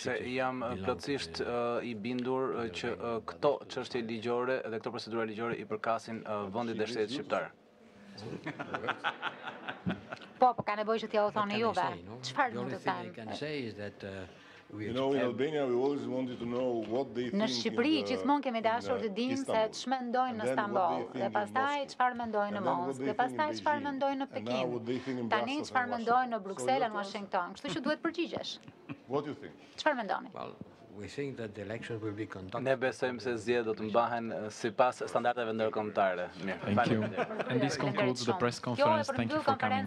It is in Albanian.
Se jam plotësisht i bindur që këto çështje ligjore dhe këto procedura ligjore i përkasin vendit dhe shtetit shqiptar. Po, po ka nevojë që t'jua thoni juve. Çfarë mund të them? Në Shqipëri uh, gjithmonë kemi dashur të dimë se ç'mendojnë në Stamboll, dhe pastaj çfarë mendojnë në Moskë, dhe pastaj çfarë mendojnë në Pekin. Tani çfarë mendojnë në Bruksel e në Washington. Kështu që duhet të përgjigjesh. Çfarë mendoni? Ne besojmë se zgjedhjet do të mbahen uh, sipas standardeve ndërkombëtare. Mirë. Thank you. And this concludes the press conference. Thank you for coming.